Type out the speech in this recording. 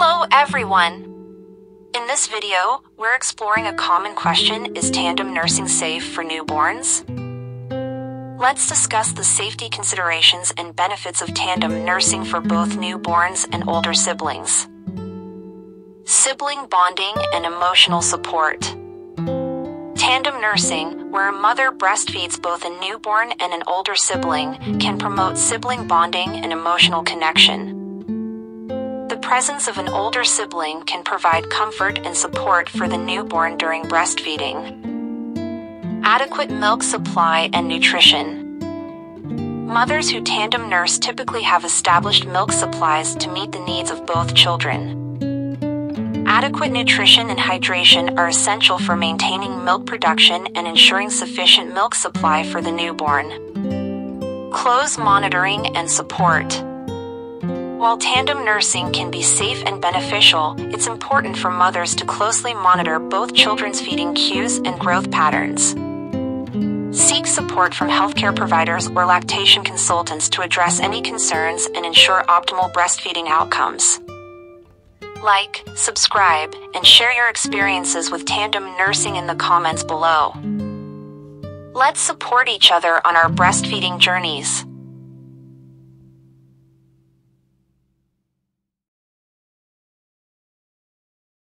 Hello everyone! In this video, we're exploring a common question Is tandem nursing safe for newborns? Let's discuss the safety considerations and benefits of tandem nursing for both newborns and older siblings. Sibling bonding and emotional support. Tandem nursing, where a mother breastfeeds both a newborn and an older sibling, can promote sibling bonding and emotional connection. The presence of an older sibling can provide comfort and support for the newborn during breastfeeding. Adequate milk supply and nutrition. Mothers who tandem nurse typically have established milk supplies to meet the needs of both children. Adequate nutrition and hydration are essential for maintaining milk production and ensuring sufficient milk supply for the newborn. Close monitoring and support. While tandem nursing can be safe and beneficial, it's important for mothers to closely monitor both children's feeding cues and growth patterns. Seek support from healthcare providers or lactation consultants to address any concerns and ensure optimal breastfeeding outcomes. Like, subscribe, and share your experiences with tandem nursing in the comments below. Let's support each other on our breastfeeding journeys.